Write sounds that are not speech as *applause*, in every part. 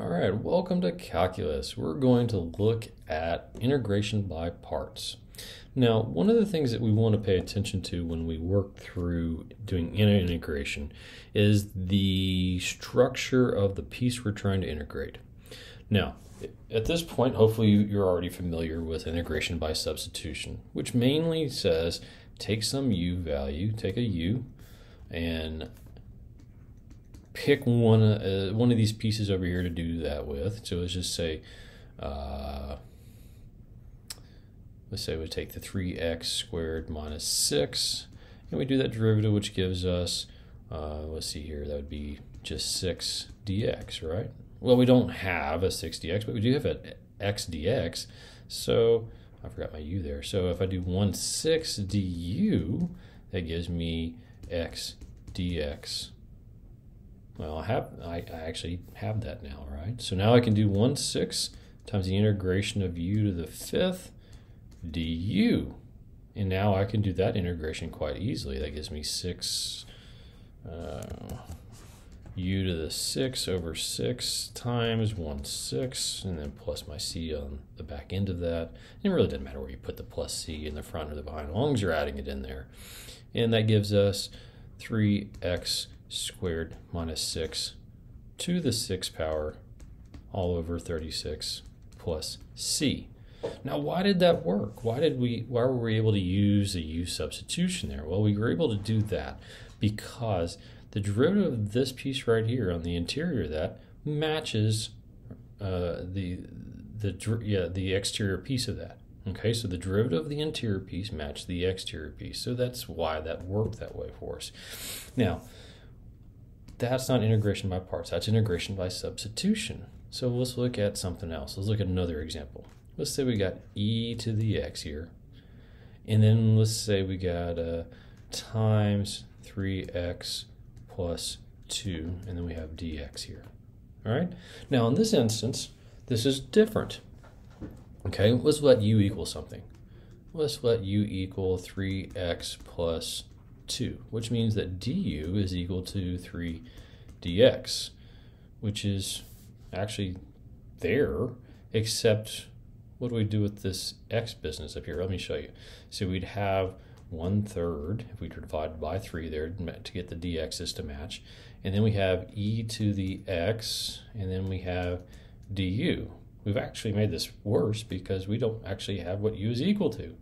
All right, welcome to calculus. We're going to look at integration by parts. Now, one of the things that we want to pay attention to when we work through doing integration is the structure of the piece we're trying to integrate. Now, at this point, hopefully you're already familiar with integration by substitution, which mainly says take some u value, take a u, and pick one uh, one of these pieces over here to do that with. So let's just say, uh, let's say we take the 3x squared minus 6, and we do that derivative, which gives us, uh, let's see here, that would be just 6 dx, right? Well, we don't have a 6 dx, but we do have an x dx, so I forgot my u there. So if I do 1 6 du, that gives me x dx well, I have I, I actually have that now, right? So now I can do 1 6 times the integration of u to the fifth du. And now I can do that integration quite easily. That gives me 6 uh, u to the 6 over 6 times 1 6, and then plus my c on the back end of that. It really doesn't matter where you put the plus c in the front or the behind, as long as you're adding it in there. And that gives us 3x squared minus 6 to the 6 power all over 36 plus c. Now, why did that work? Why did we? Why were we able to use a u substitution there? Well, we were able to do that because the derivative of this piece right here on the interior of that matches uh, the the yeah the exterior piece of that. Okay, so the derivative of the interior piece matched the exterior piece, so that's why that worked that way for us. Now, that's not integration by parts, that's integration by substitution. So let's look at something else. Let's look at another example. Let's say we got e to the x here. And then let's say we got uh, times 3x plus 2, and then we have dx here. All right? Now, in this instance, this is different. Okay, let's let u equal something. Let's let u equal 3x plus 2, which means that du is equal to 3 dx, which is actually there, except what do we do with this x business up here? Let me show you. So we'd have one third, if we divide by 3 there to get the dx's to match. And then we have e to the x, and then we have du. We've actually made this worse because we don't actually have what u is equal to.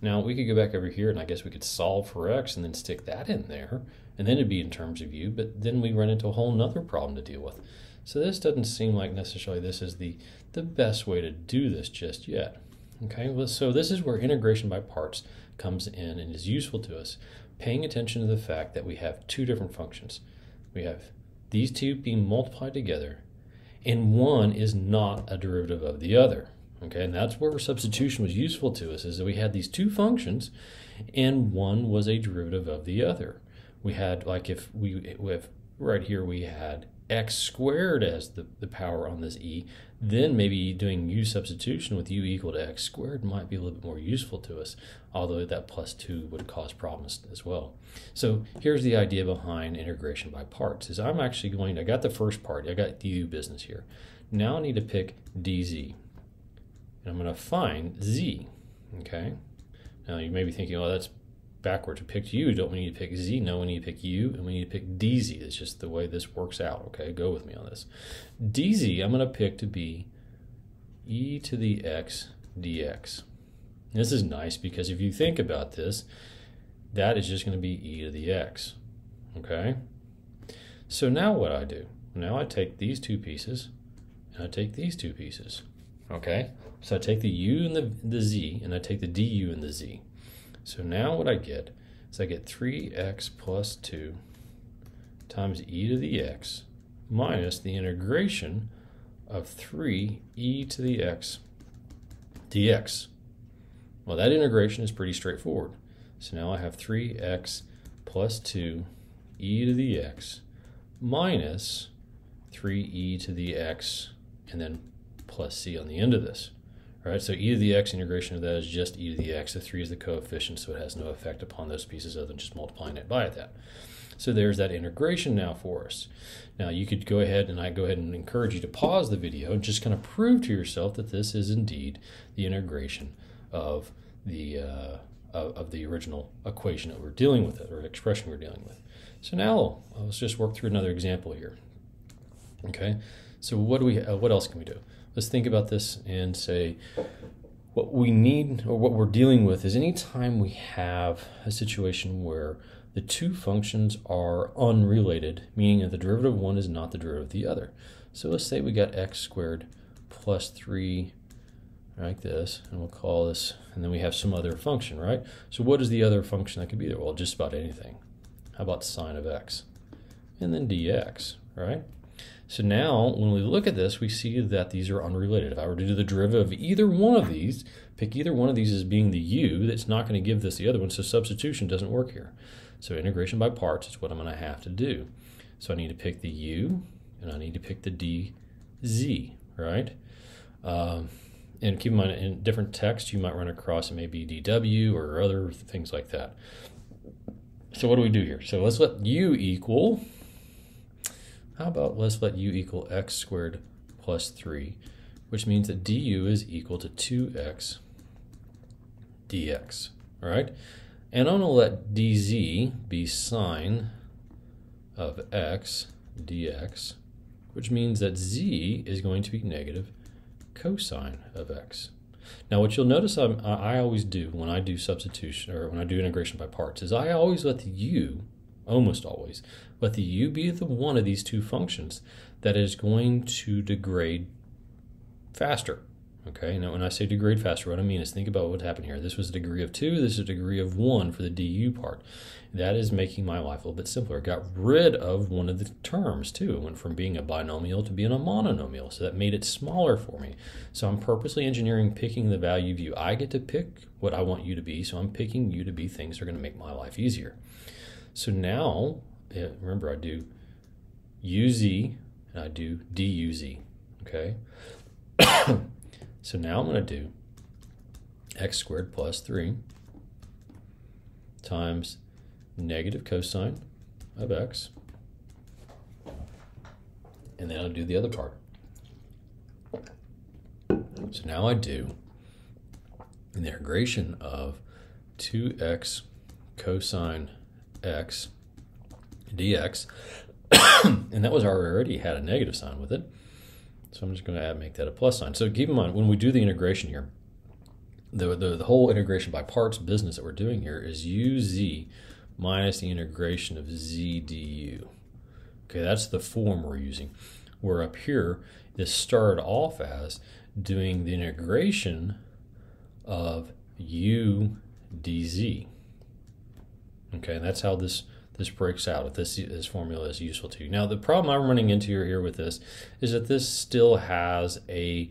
Now we could go back over here and I guess we could solve for x and then stick that in there and then it'd be in terms of u, but then we run into a whole nother problem to deal with. So this doesn't seem like necessarily this is the, the best way to do this just yet. Okay, well, so this is where integration by parts comes in and is useful to us, paying attention to the fact that we have two different functions. We have these two being multiplied together, and one is not a derivative of the other. Okay, and that's where substitution was useful to us, is that we had these two functions, and one was a derivative of the other. We had, like, if we, if right here we had x squared as the, the power on this e, then maybe doing u substitution with u equal to x squared might be a little bit more useful to us, although that plus 2 would cause problems as well. So here's the idea behind integration by parts, is I'm actually going, I got the first part, I got the u business here. Now I need to pick dz. And I'm going to find z. Okay. Now you may be thinking, well, that's backwards. We picked u. Don't we need to pick z? No, we need to pick u, and we need to pick dz. It's just the way this works out. Okay, go with me on this. dz, I'm going to pick to be e to the x dx. This is nice because if you think about this, that is just going to be e to the x. Okay? So now what I do? Now I take these two pieces, and I take these two pieces. Okay? So I take the u and the, the z, and I take the du and the z. So now what I get is I get 3x plus 2 times e to the x minus the integration of 3e to the x dx. Well, that integration is pretty straightforward. So now I have 3x plus 2 e to the x minus 3e to the x and then plus c on the end of this. So e to the x integration of that is just e to the x. The 3 is the coefficient, so it has no effect upon those pieces other than just multiplying it by that. So there's that integration now for us. Now you could go ahead and I go ahead and encourage you to pause the video and just kind of prove to yourself that this is indeed the integration of the uh, of, of, the original equation that we're dealing with it or expression we're dealing with. So now let's just work through another example here. Okay, so what do we? Uh, what else can we do? Let's think about this and say what we need or what we're dealing with is anytime we have a situation where the two functions are unrelated, meaning that the derivative of one is not the derivative of the other. So let's say we got x squared plus 3 like this, and we'll call this, and then we have some other function, right? So what is the other function that could be there? Well, just about anything. How about sine of x? And then dx, right? So now, when we look at this, we see that these are unrelated. If I were to do the derivative of either one of these, pick either one of these as being the u, that's not going to give this the other one, so substitution doesn't work here. So integration by parts is what I'm going to have to do. So I need to pick the u, and I need to pick the dz, right? Um, and keep in mind, in different texts, you might run across it may be dw or other things like that. So what do we do here? So let's let u equal how about let's let u equal x squared plus 3, which means that du is equal to 2x dx, all right? And I'm going to let dz be sine of x dx, which means that z is going to be negative cosine of x. Now, what you'll notice I'm, i always do when I do substitution or when I do integration by parts is I always let the u almost always, let the u be the one of these two functions that is going to degrade faster. Okay, now when I say degrade faster, what I mean is think about what happened here. This was a degree of 2, this is a degree of 1 for the du part. That is making my life a little bit simpler. Got rid of one of the terms too. It went from being a binomial to being a monomial, so that made it smaller for me. So I'm purposely engineering picking the value of u. I get to pick what I want you to be, so I'm picking you to be things that are going to make my life easier. So now, remember I do uz and I do duz, okay? *coughs* so now I'm going to do x squared plus 3 times negative cosine of x. And then I'll do the other part. So now I do integration of 2x cosine x dx, *coughs* and that was already had a negative sign with it. So I'm just going to add, make that a plus sign. So keep in mind, when we do the integration here, the, the, the whole integration by parts business that we're doing here is uz minus the integration of z du. Okay, that's the form we're using. Where up here, this started off as doing the integration of u dz. Okay, and that's how this this breaks out if this, this formula is useful to you. Now, the problem I'm running into here with this is that this still has a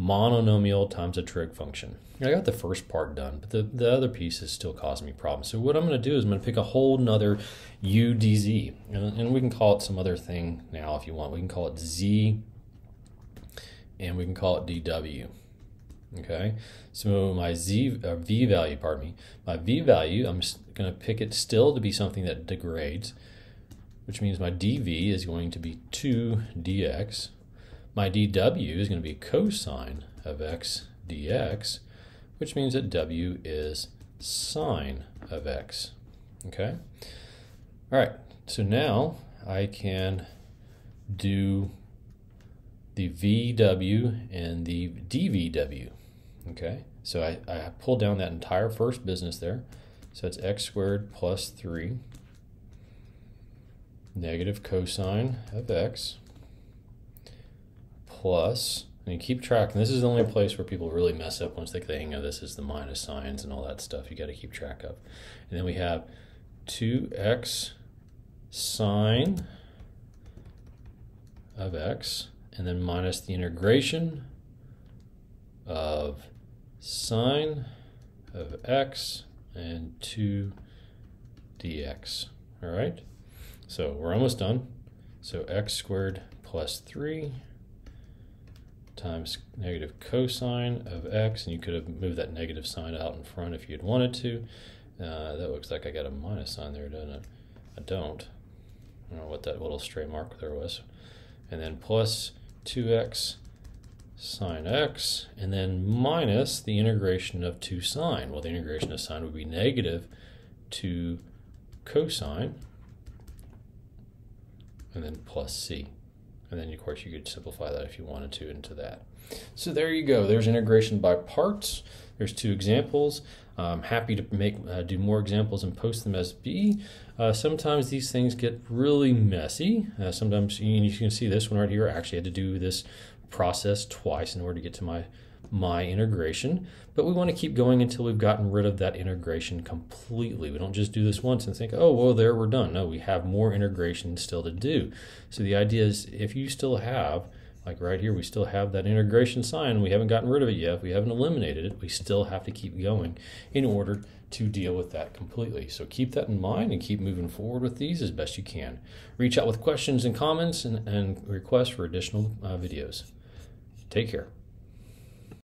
monomial times a trig function. I got the first part done, but the, the other piece is still causing me problems. So what I'm going to do is I'm going to pick a whole nother u dz, and, and we can call it some other thing now if you want. We can call it z, and we can call it dw. Okay, so my z uh, v value, pardon me, my v value, I'm going to pick it still to be something that degrades, which means my dv is going to be 2 dx. My dw is going to be cosine of x dx, which means that w is sine of x. Okay, all right. So now I can do the VW and the DVW. Okay, so I, I pulled down that entire first business there. So it's x squared plus 3 negative cosine of x plus, and you keep track, and this is the only place where people really mess up once they get the hang of this is the minus signs and all that stuff you got to keep track of. And then we have 2x sine of x, and then minus the integration of sine of x and 2 dx. All right, so we're almost done. So x squared plus 3 times negative cosine of x, and you could have moved that negative sign out in front if you'd wanted to. Uh, that looks like I got a minus sign there, doesn't it? I don't, I don't know what that little stray mark there was. And then plus 2x sine x, and then minus the integration of 2 sine. Well, the integration of sine would be negative 2 cosine, and then plus c. And then, of course, you could simplify that if you wanted to into that. So there you go. There's integration by parts. There's two examples. I'm happy to make uh, do more examples and post them as B. Uh, sometimes these things get really messy. Uh, sometimes you, can see this one right here. I actually had to do this process twice in order to get to my my integration, but we want to keep going until we've gotten rid of that integration completely. We don't just do this once and think, oh, well, there we're done. No, we have more integration still to do. So the idea is if you still have like right here, we still have that integration sign. We haven't gotten rid of it yet. We haven't eliminated it. We still have to keep going in order to deal with that completely. So keep that in mind and keep moving forward with these as best you can. Reach out with questions and comments and, and requests for additional uh, videos. Take care.